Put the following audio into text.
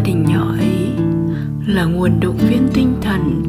gia đình nhỏ ấy là nguồn động viên tinh thần